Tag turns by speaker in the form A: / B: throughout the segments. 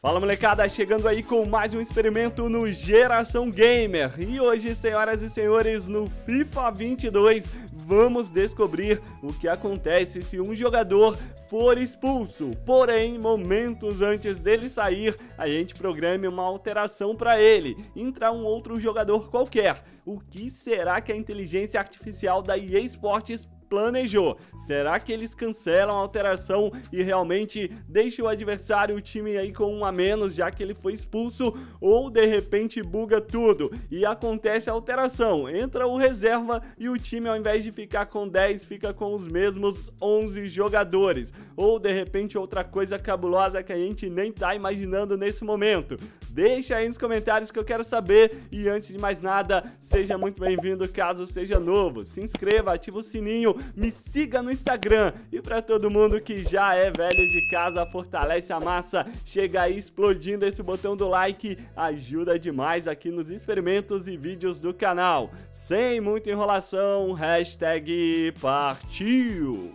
A: Fala molecada, chegando aí com mais um experimento no Geração Gamer. E hoje, senhoras e senhores, no FIFA 22 vamos descobrir o que acontece se um jogador for expulso. Porém, momentos antes dele sair, a gente programe uma alteração para ele. Entrar um outro jogador qualquer. O que será que a inteligência artificial da EA Sports planejou. Será que eles cancelam a alteração e realmente deixam o adversário, o time aí com um a menos, já que ele foi expulso, ou de repente buga tudo e acontece a alteração, entra o reserva e o time ao invés de ficar com 10, fica com os mesmos 11 jogadores, ou de repente outra coisa cabulosa que a gente nem tá imaginando nesse momento. Deixa aí nos comentários que eu quero saber e antes de mais nada, seja muito bem-vindo caso seja novo. Se inscreva, ativa o sininho me siga no Instagram. E para todo mundo que já é velho de casa, fortalece a massa, chega aí explodindo esse botão do like, ajuda demais aqui nos experimentos e vídeos do canal. Sem muita enrolação, hashtag partiu!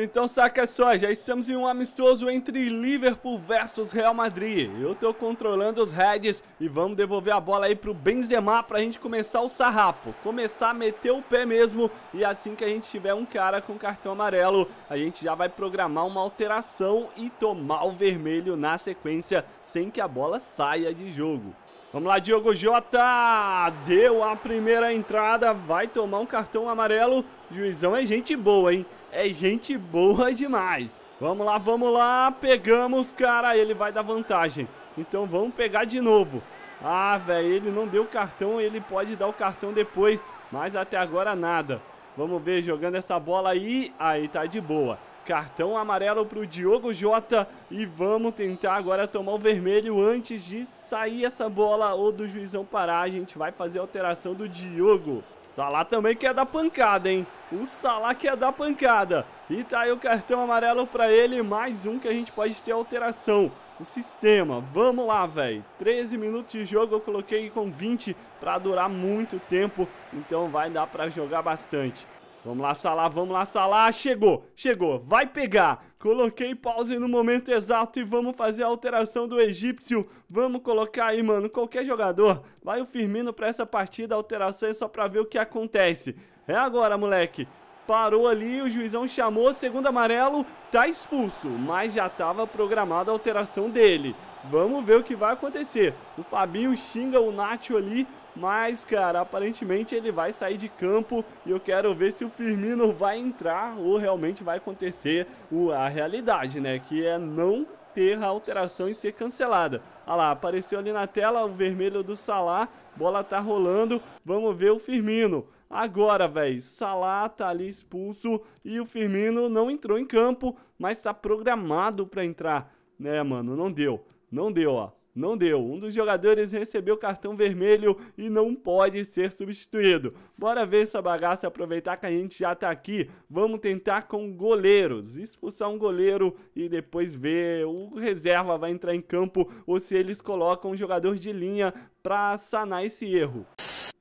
A: Então saca só, já estamos em um amistoso entre Liverpool versus Real Madrid. Eu tô controlando os Reds e vamos devolver a bola aí pro Benzema pra gente começar o sarrapo. Começar a meter o pé mesmo e assim que a gente tiver um cara com cartão amarelo, a gente já vai programar uma alteração e tomar o vermelho na sequência sem que a bola saia de jogo. Vamos lá, Diogo Jota! Deu a primeira entrada, vai tomar um cartão amarelo. Juizão é gente boa, hein? é gente boa demais. Vamos lá, vamos lá, pegamos, cara, ele vai dar vantagem. Então vamos pegar de novo. Ah, velho, ele não deu cartão, ele pode dar o cartão depois, mas até agora nada. Vamos ver, jogando essa bola aí, aí tá de boa. Cartão amarelo pro Diogo Jota e vamos tentar agora tomar o vermelho antes de sair essa bola ou do juizão parar. A gente vai fazer a alteração do Diogo. Salah também quer dar pancada, hein? O Salah quer dar pancada. E tá aí o cartão amarelo pra ele, mais um que a gente pode ter alteração. O sistema, vamos lá, velho. 13 minutos de jogo, eu coloquei com 20 pra durar muito tempo, então vai dar pra jogar bastante. Vamos lá, Salah, vamos lá, Salah. Chegou, chegou, vai pegar. Coloquei pause no momento exato e vamos fazer a alteração do egípcio. Vamos colocar aí, mano, qualquer jogador. Vai o Firmino pra essa partida, alteração é só pra ver o que acontece. É agora, moleque. Parou ali, o juizão chamou, segundo amarelo, tá expulso. Mas já tava programada a alteração dele. Vamos ver o que vai acontecer. O Fabinho xinga o Nacho ali, mas, cara, aparentemente ele vai sair de campo e eu quero ver se o Firmino vai entrar ou realmente vai acontecer a realidade, né? Que é não ter a alteração e ser cancelada. Olha lá, apareceu ali na tela o vermelho do Salah, bola tá rolando, vamos ver o Firmino. Agora, velho, Salah tá ali expulso e o Firmino não entrou em campo, mas tá programado para entrar, né, mano? Não deu, não deu, ó. Não deu. Um dos jogadores recebeu cartão vermelho e não pode ser substituído. Bora ver essa bagaça, aproveitar que a gente já tá aqui. Vamos tentar com goleiros. Expulsar um goleiro e depois ver o reserva vai entrar em campo ou se eles colocam um jogador de linha para sanar esse erro.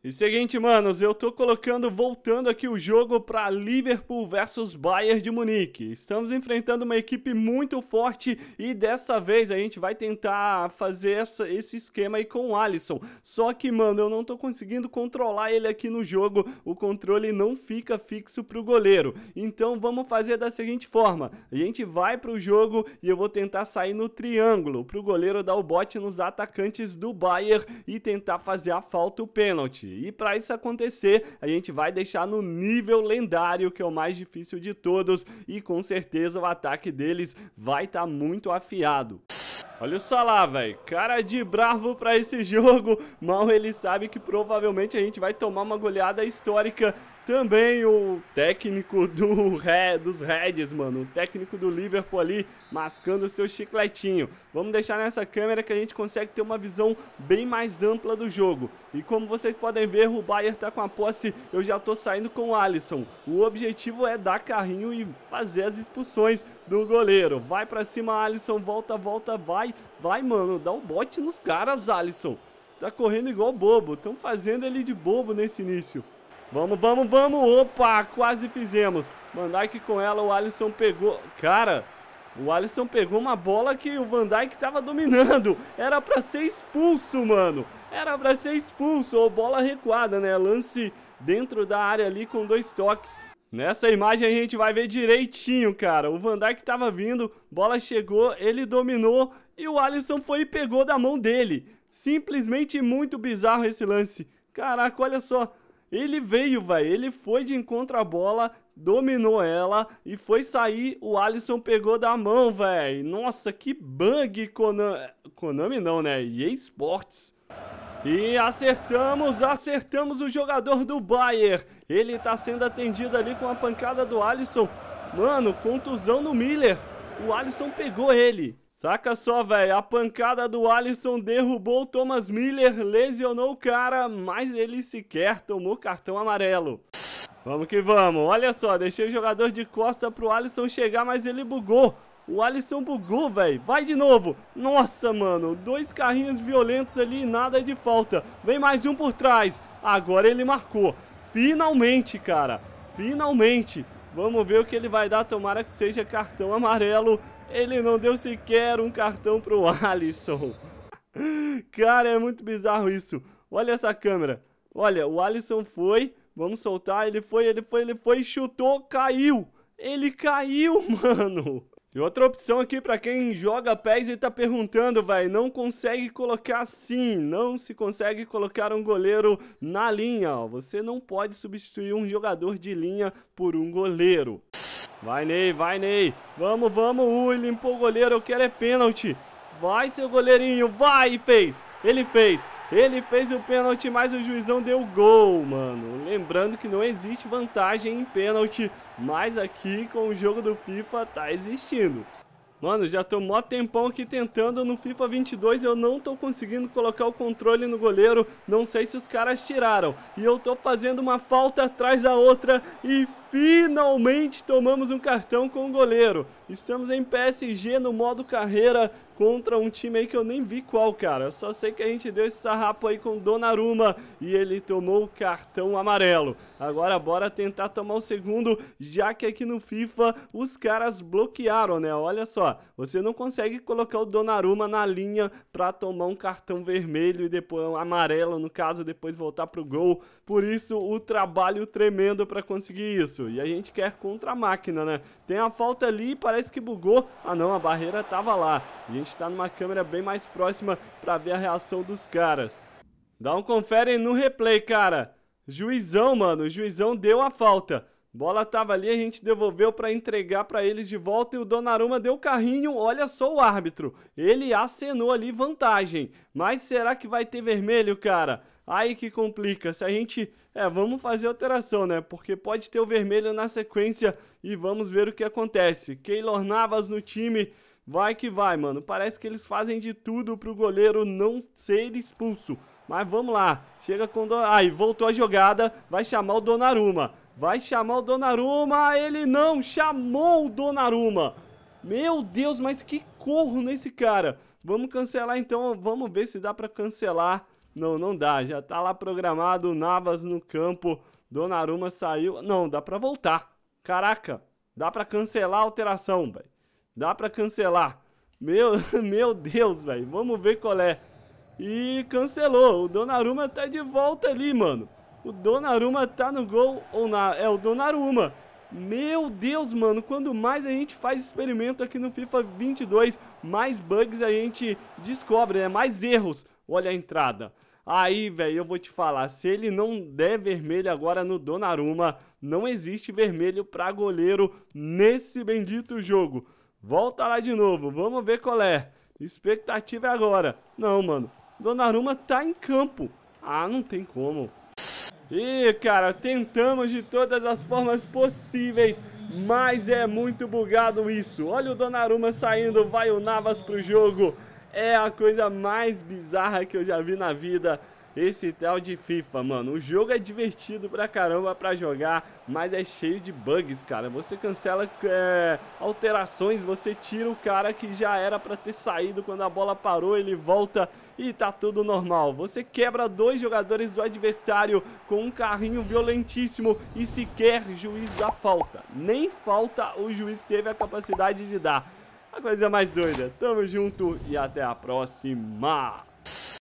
A: E seguinte, manos, eu tô colocando, voltando aqui o jogo para Liverpool versus Bayern de Munique. Estamos enfrentando uma equipe muito forte e dessa vez a gente vai tentar fazer essa, esse esquema aí com o Alisson. Só que, mano, eu não tô conseguindo controlar ele aqui no jogo, o controle não fica fixo pro goleiro. Então vamos fazer da seguinte forma, a gente vai pro jogo e eu vou tentar sair no triângulo, pro goleiro dar o bote nos atacantes do Bayern e tentar fazer a falta o pênalti. E para isso acontecer, a gente vai deixar no nível lendário, que é o mais difícil de todos, e com certeza o ataque deles vai estar tá muito afiado. Olha o Salah, velho. Cara de bravo para esse jogo. Mal ele sabe que provavelmente a gente vai tomar uma goleada histórica também o técnico do Red, dos Reds, mano. O técnico do Liverpool ali mascando o seu chicletinho. Vamos deixar nessa câmera que a gente consegue ter uma visão bem mais ampla do jogo. E como vocês podem ver, o Bayern tá com a posse. Eu já tô saindo com o Alisson. O objetivo é dar carrinho e fazer as expulsões do goleiro. Vai pra cima, Alisson. Volta, volta, vai. Vai, mano. Dá um bote nos caras, Alisson. Tá correndo igual bobo. Estão fazendo ele de bobo nesse início. Vamos, vamos, vamos. Opa, quase fizemos. Mandar aqui com ela, o Alisson pegou. Cara, O Alisson pegou uma bola que o Van Dijk estava dominando. Era para ser expulso, mano. Era para ser expulso. Ou bola recuada, né? Lance dentro da área ali com dois toques. Nessa imagem a gente vai ver direitinho, cara. O Van Dijk estava vindo, bola chegou, ele dominou e o Alisson foi e pegou da mão dele. Simplesmente muito bizarro esse lance. Caraca, olha só. Ele veio, velho. Ele foi de encontro à bola, dominou ela e foi sair. O Alisson pegou da mão, velho. Nossa, que bug, Konami. Konami não, né? EA Sports. E acertamos, acertamos o jogador do Bayern. Ele tá sendo atendido ali com a pancada do Alisson. Mano, contusão no Miller. O Alisson pegou ele. Saca só, velho, a pancada do Alisson derrubou o Thomas Miller, lesionou o cara, mas ele sequer tomou cartão amarelo. Vamos que vamos, olha só, deixei o jogador de costa pro Alisson chegar, mas ele bugou. O Alisson bugou, velho. Vai de novo. Nossa, mano. Dois carrinhos violentos ali nada de falta. Vem mais um por trás. Agora ele marcou. Finalmente, cara. Finalmente. Vamos ver o que ele vai dar. Tomara que seja cartão amarelo. Ele não deu sequer um cartão pro Alisson. Cara, é muito bizarro isso. Olha essa câmera. Olha, o Alisson foi. Vamos soltar. Ele foi, ele foi, ele foi. Chutou, caiu. Ele caiu, mano. E outra opção aqui para quem joga pés e tá perguntando, vai, não consegue colocar assim, não se consegue colocar um goleiro na linha, ó. Você não pode substituir um jogador de linha por um goleiro. Vai, Ney, vai, Ney. Vamos, vamos. Ui, limpou o goleiro. Eu quero é pênalti. Vai, seu goleirinho. Vai, fez. Ele fez. Ele fez o pênalti, mas o juizão deu gol, mano. Lembrando que não existe vantagem em pênalti, mas aqui com o jogo do FIFA tá existindo. Mano, já tô mó tempão aqui tentando no FIFA 22, eu não tô conseguindo colocar o controle no goleiro, não sei se os caras tiraram. E eu tô fazendo uma falta atrás da outra e finalmente tomamos um cartão com o goleiro. Estamos em PSG no modo carreira contra um time aí que eu nem vi qual, cara. Só sei que a gente deu esse sarrapo aí com Donnarumma e ele tomou o cartão amarelo. Agora bora tentar tomar o segundo, já que aqui no FIFA os caras bloquearam, né? Olha só, você não consegue colocar o Donnarumma na linha pra tomar um cartão vermelho e depois um amarelo, no caso, depois voltar pro gol. Por isso, o trabalho tremendo pra conseguir isso. E a gente quer contra a máquina, né? Tem a falta ali, parece que bugou. Ah não, a barreira tava lá. A gente tá numa câmera bem mais próxima pra ver a reação dos caras. Dá um confere no replay, cara. Juizão, mano, juizão deu a falta. Bola tava ali, a gente devolveu para entregar para eles de volta e o Donnarumma deu carrinho. Olha só o árbitro. Ele acenou ali vantagem. Mas será que vai ter vermelho, cara? Aí que complica. Se a gente... É, vamos fazer alteração, né? Porque pode ter o vermelho na sequência e vamos ver o que acontece. Keylor Navas no time... Vai que vai, mano. Parece que eles fazem de tudo pro goleiro não ser expulso. Mas vamos lá. Chega com... Do... Aí, voltou a jogada. Vai chamar o Donnarumma. Vai chamar o Donnarumma. Ele não chamou o Donnarumma. Meu Deus, mas que corro nesse cara. Vamos cancelar então. Vamos ver se dá pra cancelar. Não, não dá. Já tá lá programado. Navas no campo. Donnarumma saiu. Não, dá pra voltar. Caraca. Dá pra cancelar a alteração, velho. Dá pra cancelar. Meu, meu Deus, velho. Vamos ver qual é. E cancelou. O Donnarumma tá de volta ali, mano. O Donnarumma tá no gol. Ou na. É o Donnarumma. Meu Deus, mano. Quando mais a gente faz experimento aqui no FIFA 22, mais bugs a gente descobre, né? Mais erros. Olha a entrada. Aí, velho, eu vou te falar, se ele não der vermelho agora no Donnarumma, não existe vermelho pra goleiro nesse bendito jogo. Volta lá de novo, vamos ver qual é. Expectativa é agora. Não, mano. Donnarumma tá em campo. Ah, não tem como. E, cara, tentamos de todas as formas possíveis, mas é muito bugado isso. Olha o Donnarumma saindo, vai o Navas pro jogo. É a coisa mais bizarra que eu já vi na vida esse tal de FIFA, mano. O jogo é divertido pra caramba pra jogar, mas é cheio de bugs, cara. Você cancela é, alterações, você tira o cara que já era pra ter saído quando a bola parou, ele volta e tá tudo normal. Você quebra dois jogadores do adversário com um carrinho violentíssimo e sequer juiz dá falta. Nem falta o juiz teve a capacidade de dar. A coisa mais doida. Tamo junto e até a próxima.